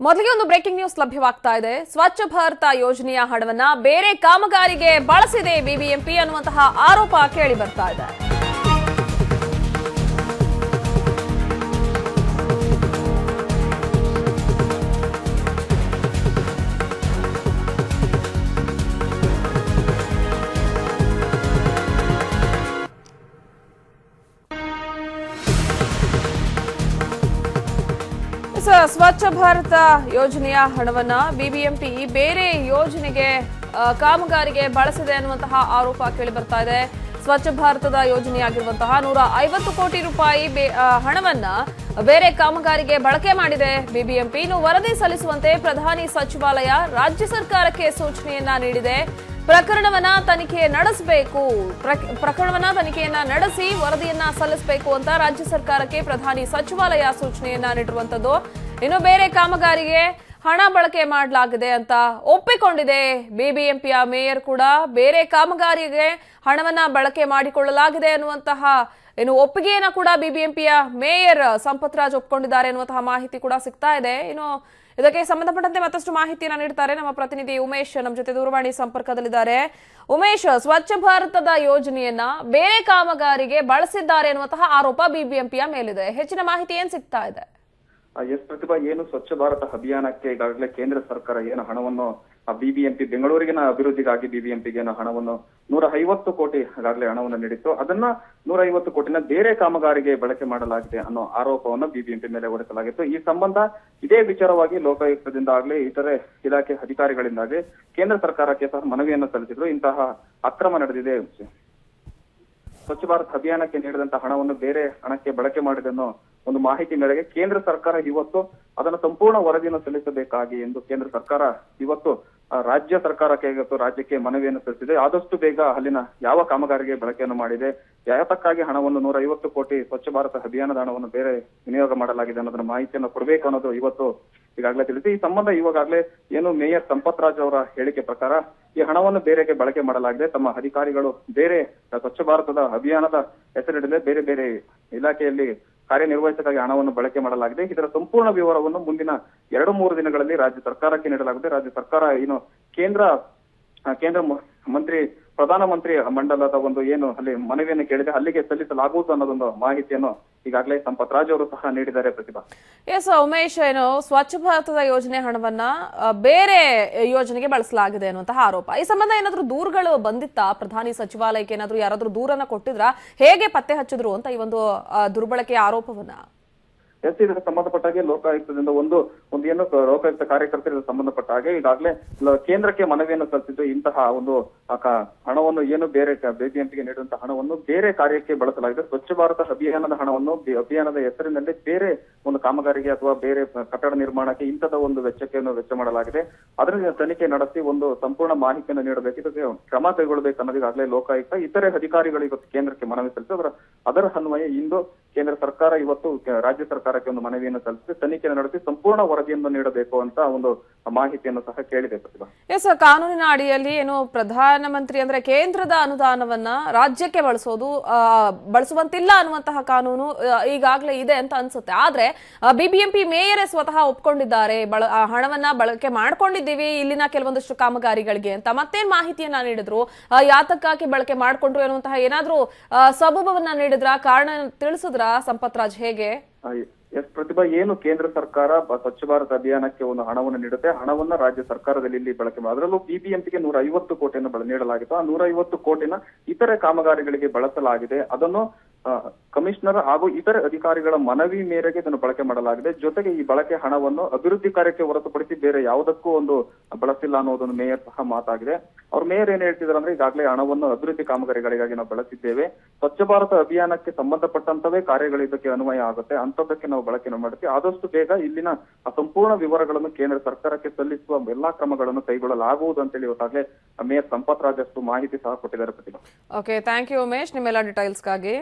ಮೊದಲಿಗೆ ಒಂದು breaking news ಲಭ್ಯವಾಗ್ತಾ ಇದೆ. ಸ್ವಚ್ಛ ಭಾರತ ಯೋಜನೆಯ ಹಣವನ್ನ ಬೇರೆ ಕಾಮಗಾರಿಗೆ ಬಳಸಿದೆ ಬಿಬಿಎಂಪಿ ಅನ್ನುವಂತಹ ಆರೋಪ ಕೇಳಿ ಬರ್ತಾ ಇದೆ. ಸ- ಸ್ವಚ್ಛ ಭಾರತ ಯೋಜನೆಯ ಹಣವನ್ನ ಬಿಬಿಎಂಪಿ ಬೇರೆ ಯೋಜನೆಗೆ ಕಾಮಗಾರಿಗೆ ಬಳಸಿದೆ ಅನ್ನುವಂತಹ ಆರೋಪ ಕೇಳಿ ಬರ್ತಾ ಇದೆ. ಸ್ವಚ್ಛ ಭಾರತದ ಯೋಜನೆಯಾಗಿರುವಂತಹ ನೂರ ಐವತ್ತು ಕೋಟಿ ರೂಪಾಯಿ ಹಣವನ್ನ ಬೇರೆ ಕಾಮಗಾರಿಗೆ ಬಳಕೆ ಮಾಡಿದೆ ಬಿಬಿಎಂಪಿ. ಇನ್ನು ವರದಿ ಸಲ್ಲಿಸುವಂತೆ ಪ್ರಧಾನಿ ಸಚಿವಾಲಯ ರಾಜ್ಯ ಸರ್ಕಾರಕ್ಕೆ ಸೂಚನೆಯನ್ನ ನೀಡಿದೆ. ಪ್ರಕರಣವನ್ನ ತನಿಖೆ ನಡೆಸಬೇಕು. ಪ್ರಕ- ಪ್ರಕರಣವನ್ನ ತನಿಖೆಯನ್ನ ನಡೆಸಿ ವರದಿಯನ್ನ ಸಲ್ಲಿಸಬೇಕು ಅಂತ ರಾಜ್ಯ ಸರ್ಕಾರಕ್ಕೆ ಪ್ರಧಾನಿ ಸಚಿವಾಲಯ ಸೂಚನೆಯನ್ನ ನೀಡಿರುವಂತದ್ದು. ಇನ್ನು ಬೇರೆ ಕಾಮಗಾರಿಗೆ ಹಣ ಬಳಕೆ ಮಾಡಲಾಗಿದೆ ಅಂತ ಒಪ್ಪಿಕೊಂಡಿದೆ ಬಿಬಿಎಂಪಿಯ ಮೇಯರ್ ಕೂಡ. ಬೇರೆ ಕಾಮಗಾರಿಗೆ ಹಣವನ್ನ ಬಳಕೆ ಮಾಡಿಕೊಳ್ಳಲಾಗಿದೆ ಅನ್ನುವಂತಹ ಇನ್ನು ಒಪ್ಪಿಗೆಯನ್ನ ಕೂಡ ಬಿಬಿಎಂಪಿಯ ಮೇಯರ್ ಸಂಪತ್ ರಾಜ್ ಒಪ್ಕೊಂಡಿದ್ದಾರೆ ಎನ್ನುವಂತಹ ಮಾಹಿತಿ ಕೂಡ ಸಿಗ್ತಾ ಇದೆ. ಇನ್ನು ಇದಕ್ಕೆ ಸಂಬಂಧಪಟ್ಟಂತೆ ಮತ್ತಷ್ಟು ಮಾಹಿತಿಯನ್ನು ನೀಡ್ತಾರೆ ನಮ್ಮ ಪ್ರತಿನಿಧಿ ಉಮೇಶ್, ನಮ್ಮ ಜೊತೆ ದೂರವಾಣಿ ಸಂಪರ್ಕದಲ್ಲಿದ್ದಾರೆ. ಉಮೇಶ್, ಸ್ವಚ್ಛ ಭಾರತದ ಯೋಜನೆಯನ್ನ ಬೇರೆ ಕಾಮಗಾರಿಗೆ ಬಳಸಿದ್ದಾರೆ ಎನ್ನುವಂತಹ ಆರೋಪ ಬಿಬಿಎಂಪಿಯ ಮೇಲಿದೆ. ಹೆಚ್ಚಿನ ಮಾಹಿತಿ ಏನ್ ಸಿಗ್ತಾ ಇದೆ? ಎಸ್ ಪ್ರತಿಭಾ, ಏನು ಸ್ವಚ್ಛ ಭಾರತ ಅಭಿಯಾನಕ್ಕೆ ಈಗಾಗಲೇ ಕೇಂದ್ರ ಸರ್ಕಾರ ಏನು ಹಣವನ್ನು ಬಿಬಿಎಂಪಿ ಬೆಂಗಳೂರಿಗಿನ ಅಭಿವೃದ್ಧಿಗಾಗಿ ಬಿಬಿಎಂಪಿಗೆ ಹಣವನ್ನು ನೂರ ಐವತ್ತು ಕೋಟಿ ಈಗಾಗಲೇ ಹಣವನ್ನು ನೀಡಿತ್ತು. ಅದನ್ನ ನೂರ ಐವತ್ತು ಕೋಟಿನ ಬೇರೆ ಕಾಮಗಾರಿಗೆ ಬಳಕೆ ಮಾಡಲಾಗಿದೆ ಅನ್ನೋ ಆರೋಪವನ್ನು ಬಿಬಿಎಂಪಿ ಮೇಲೆ ಹೊರಿಸಲಾಗಿತ್ತು. ಈ ಸಂಬಂಧ ಇದೇ ವಿಚಾರವಾಗಿ ಲೋಕಾಯುಕ್ತದಿಂದ ಆಗಲಿ, ಇತರೆ ಇಲಾಖೆ ಅಧಿಕಾರಿಗಳಿಂದಾಗಿ ಕೇಂದ್ರ ಸರ್ಕಾರಕ್ಕೆ ಸಹ ಮನವಿಯನ್ನು ಸಲ್ಲಿಸಿದ್ರು. ಇಂತಹ ಅಕ್ರಮ ನಡೆದಿದೆ. ಸ್ವಚ್ಛ ಭಾರತ್ ಅಭಿಯಾನಕ್ಕೆ ನೀಡಿದಂತ ಹಣವನ್ನು ಬೇರೆ ಹಣಕ್ಕೆ ಬಳಕೆ ಮಾಡಿದೆ ಅನ್ನೋ ಒಂದು ಮಾಹಿತಿ ಮೇರೆಗೆ ಕೇಂದ್ರ ಸರ್ಕಾರ ಇವತ್ತು ಅದನ್ನು ಸಂಪೂರ್ಣ ವರದಿಯನ್ನು ಸಲ್ಲಿಸಬೇಕಾಗಿ ಎಂದು ಕೇಂದ್ರ ಸರ್ಕಾರ ಇವತ್ತು ರಾಜ್ಯ ಸರ್ಕಾರಕ್ಕೆ ಇವತ್ತು ರಾಜ್ಯಕ್ಕೆ ಮನವಿಯನ್ನು ಸಲ್ಲಿಸಿದೆ. ಆದಷ್ಟು ಬೇಗ ಅಲ್ಲಿನ ಯಾವ ಕಾಮಗಾರಿಗೆ ಬಳಕೆಯನ್ನು ಮಾಡಿದೆ, ಯಾತಕ್ಕಾಗಿ ಹಣವನ್ನು ನೂರ ಐವತ್ತು ಕೋಟಿ ಸ್ವಚ್ಛ ಭಾರತ ಅಭಿಯಾನದ ಹಣವನ್ನು ಬೇರೆ ವಿನಿಯೋಗ ಮಾಡಲಾಗಿದೆ ಅನ್ನೋದನ್ನ ಮಾಹಿತಿಯನ್ನು ಕೊಡಬೇಕು ಅನ್ನೋದು ಇವತ್ತು ಈಗಾಗಲೇ ತಿಳಿಸಿ ಈ ಸಂಬಂಧ ಇವಾಗಲೇ ಏನು ಮೇಯರ್ ಸಂಪತ್ ರಾಜ್ ಅವರ ಹೇಳಿಕೆ ಪ್ರಕಾರ ಈ ಹಣವನ್ನು ಬೇರೆಗೆ ಬಳಕೆ ಮಾಡಲಾಗಿದೆ ತಮ್ಮ ಅಧಿಕಾರಿಗಳು ಬೇರೆ ಸ್ವಚ್ಛ ಭಾರತದ ಅಭಿಯಾನದ ಹೆಸರಿಡದೆ ಬೇರೆ ಬೇರೆ ಇಲಾಖೆಯಲ್ಲಿ ಕಾರ್ಯನಿರ್ವಹಿಸಕ್ಕಾಗಿ ಹಣವನ್ನು ಬಳಕೆ ಮಾಡಲಾಗಿದೆ. ಇದರ ಸಂಪೂರ್ಣ ವಿವರವನ್ನು ಮುಂದಿನ ಎರಡು ಮೂರು ದಿನಗಳಲ್ಲಿ ರಾಜ್ಯ ಸರ್ಕಾರಕ್ಕೆ ನೀಡಲಾಗುತ್ತೆ. ರಾಜ್ಯ ಸರ್ಕಾರ ಏನು ಕೇಂದ್ರ ಕೇಂದ್ರ ಮಂತ್ರಿ ಪ್ರಧಾನಮಂತ್ರಿ ಮಂಡಲದ ಒಂದು ಏನು ಅಲ್ಲಿ ಮನವಿಯನ್ನು ಕೇಳಿದೆ, ಅಲ್ಲಿಗೆ ಸಲ್ಲಿಸಲಾಗುವುದು ಅನ್ನೋದೊಂದು ಮಾಹಿತಿಯನ್ನು ಈಗಾಗಲೇ ಸಂಪತ್ ರಾಜ್ ಅವರು ಸಹ ನೀಡಿದ್ದಾರೆ ಪ್ರತಿಭಾ. ಎಸ್ ಉಮೇಶ್ ಏನು ಸ್ವಚ್ಛ ಭಾರತದ ಯೋಜನೆ ಹಣವನ್ನ ಬೇರೆ ಯೋಜನೆಗೆ ಬಳಸಲಾಗಿದೆ ಅನ್ನುವಂತಹ ಆರೋಪ. ಈ ಸಂಬಂಧ ಏನಾದ್ರೂ ದೂರುಗಳು ಬಂದಿತ್ತಾ? ಪ್ರಧಾನಿ ಸಚಿವಾಲಯಕ್ಕೆ ಏನಾದ್ರೂ ಯಾರಾದ್ರೂ ದೂರನ್ನ ಕೊಟ್ಟಿದ್ರ? ಹೇಗೆ ಪತ್ತೆ ಹಚ್ಚಿದ್ರು ಅಂತ ಈ ಒಂದು ದುರ್ಬಳಕೆ ದುರ್ಬಳಕೆಯ ಆರೋಪವನ್ನ? ಎಸ್ ಇದಕ್ಕೆ ಸಂಬಂಧಪಟ್ಟ ಹಾಗೆ ಲೋಕಾಯುಕ್ತದಿಂದ ಒಂದು ಒಂದು ಏನು ಲೋಕಾಯುಕ್ತ ಕಾರ್ಯಕರ್ತರಿಗೆ ಸಂಬಂಧಪಟ್ಟ ಹಾಗೆ ಈಗಾಗಲೇ ಕೇಂದ್ರಕ್ಕೆ ಮನವಿಯನ್ನು ಸಲ್ಲಿಸಿದ್ದು ಇಂತಹ ಒಂದು ಹಣವನ್ನು ಏನು ಬೇರೆ ಬಿಬಿಎಂಪಿಗೆ ನೀಡುವಂತಹ ಹಣವನ್ನು ಬೇರೆ ಕಾರ್ಯಕ್ಕೆ ಬಳಸಲಾಗಿದೆ. ಸ್ವಚ್ಛ ಭಾರತ ಅಭಿಯಾನದ ಹಣವನ್ನು ಅಭಿಯಾನದ ಹೆಸರಿನಲ್ಲಿ ಬೇರೆ ಒಂದು ಕಾಮಗಾರಿಗೆ ಅಥವಾ ಬೇರೆ ಕಟ್ಟಡ ನಿರ್ಮಾಣಕ್ಕೆ ಇಂಥದ ಒಂದು ವೆಚ್ಚಕ್ಕೆ ವೆಚ್ಚ ಮಾಡಲಾಗಿದೆ. ಅದರ ತನಿಖೆ ನಡೆಸಿ ಒಂದು ಸಂಪೂರ್ಣ ಮಾಹಿತಿಯನ್ನು ನೀಡಬೇಕು. ಇದಕ್ಕೆ ಕ್ರಮ ಕೈಗೊಳ್ಳಬೇಕು ಅನ್ನೋದು ಈಗಾಗಲೇ ಲೋಕಾಯುಕ್ತ, ಇತರೆ ಅಧಿಕಾರಿಗಳು ಇವತ್ತು ಕೇಂದ್ರಕ್ಕೆ ಮನವಿ ಸಲ್ಲಿಸಿ ಅದರ ಅದರ ಅನ್ವಯ ಇಂದು ಕೇಂದ್ರ ಸರ್ಕಾರ ಇವತ್ತು ರಾಜ್ಯ ಸರ್ಕಾರಕ್ಕೆ ಒಂದು ಮನವಿಯನ್ನು ಸಲ್ಲಿಸಿ ತನಿಖೆ ನಡೆಸಿ ಸಂಪೂರ್ಣ ವರದಿಯನ್ನು ನೀಡಬೇಕು ಅಂತ ಒಂದು ಮಾಹಿತಿಯನ್ನು ಸಹ ಕೇಳಿದೆ ಪ್ರತಿಭಾ. ಕಾನೂನಿನ ಅಡಿಯಲ್ಲಿ ಏನು ಪ್ರಧಾನಮಂತ್ರಿ ಅಂದ್ರೆ ಕೇಂದ್ರದ ಅನುದಾನವನ್ನ ರಾಜ್ಯಕ್ಕೆ ಬಳಸೋದು ಬಳಸುವಂತಿಲ್ಲ ಅನ್ನುವಂತಹ ಕಾನೂನು ಈಗಾಗಲೇ ಇದೆ ಅಂತ ಅನ್ಸುತ್ತೆ. ಆದ್ರೆ ಬಿಬಿಎಂಪಿ ಮೇಯರೇ ಸ್ವತಃ ಒಪ್ಕೊಂಡಿದ್ದಾರೆ. ಹಣವನ್ನ ಬಳಕೆ ಮಾಡ್ಕೊಂಡಿದ್ದೀವಿ ಇಲ್ಲಿನ ಕೆಲವೊಂದಷ್ಟು ಕಾಮಗಾರಿಗಳಿಗೆ ಅಂತ. ಮತ್ತೇನ್ ಮಾಹಿತಿಯನ್ನ ನೀಡಿದ್ರು? ಯಾತಕ್ಕಾಗಿ ಬಳಕೆ ಮಾಡ್ಕೊಂಡ್ರು ಅನ್ನುವಂತಹ ಏನಾದ್ರೂ ಸಬೂಬವನ್ನ ನೀಡಿದ್ರ? ಕಾರಣ ತಿಳಿಸಿದ್ರ ಸಂಪತ್ ರಾಜ್? ಹೇಗೆ? ಎಸ್ ಪ್ರತಿಭಾ, ಏನು ಕೇಂದ್ರ ಸರ್ಕಾರ ಸ್ವಚ್ಛ ಭಾರತ ಅಭಿಯಾನಕ್ಕೆ ಒಂದು ಹಣವನ್ನು ನೀಡುತ್ತೆ? ಹಣವನ್ನ ರಾಜ್ಯ ಸರ್ಕಾರದಲ್ಲಿ ಇಲ್ಲಿ ಬಳಕೆ ಮಾಡಿ, ಅದರಲ್ಲೂ ಬಿಬಿಎಂಪಿಗೆ ನೂರ ಐವತ್ತು ಕೋಟಿಯನ್ನು ನೀಡಲಾಗಿತ್ತು. ಆ ನೂರ ಐವತ್ತು ಕೋಟಿನ ಇತರೆ ಕಾಮಗಾರಿಗಳಿಗೆ ಬಳಸಲಾಗಿದೆ. ಅದನ್ನು ಕಮಿಷನರ್ ಹಾಗೂ ಇತರ ಅಧಿಕಾರಿಗಳ ಮನವಿ ಮೇರೆಗೆ ಇದನ್ನು ಬಳಕೆ ಮಾಡಲಾಗಿದೆ. ಜೊತೆಗೆ ಈ ಬಳಕೆ ಹಣವನ್ನು ಅಭಿವೃದ್ಧಿ ಕಾರ್ಯಕ್ಕೆ ಹೊರತುಪಡಿಸಿ ಬೇರೆ ಯಾವುದಕ್ಕೂ ಒಂದು ಬಳಸಿಲ್ಲ ಅನ್ನೋದೊಂದು ಮೇಯರ್ ಸಹ ಮಾತಾಗಿದೆ. ಅವ್ರ ಮೇಯರ್ ಏನ್ ಹೇಳ್ತಿದ್ರು ಅಂದ್ರೆ ಈಗಾಗಲೇ ಹಣವನ್ನು ಅಭಿವೃದ್ಧಿ ಕಾಮಗಾರಿಗಳಿಗಾಗಿ ನಾವು ಬಳಸಿದ್ದೇವೆ. ಸ್ವಚ್ಛ ಭಾರತ ಅಭಿಯಾನಕ್ಕೆ ಸಂಬಂಧಪಟ್ಟಂತವೇ ಕಾರ್ಯಗಳು ಇದಕ್ಕೆ ಅನ್ವಯ ಆಗುತ್ತೆ. ಅಂತದಕ್ಕೆ ನಾವು ಬಳಕೆ ಮಾಡ್ತೀವಿ ಆದಷ್ಟು ಬೇಗ ಇಲ್ಲಿನ ಸಂಪೂರ್ಣ ವಿವರಗಳನ್ನು ಕೇಂದ್ರ ಸರ್ಕಾರಕ್ಕೆ ಸಲ್ಲಿಸುವ ಎಲ್ಲಾ ಕ್ರಮಗಳನ್ನು ಕೈಗೊಳ್ಳಲಾಗುವುದು ಅಂತೇಳಿ ಇವತ್ತಾಗಲೇ ಮೇಯರ್ ಸಂಪತ್ ರಾಜ್ ಮಾಹಿತಿ ಸಹ ಕೊಟ್ಟಿದ್ದಾರೆ Prathibha. Okay thank you Umesh. ನಿಮ್ಮೆಲ್ಲ ಡೀಟೇಲ್ಸ್ಗಾಗಿ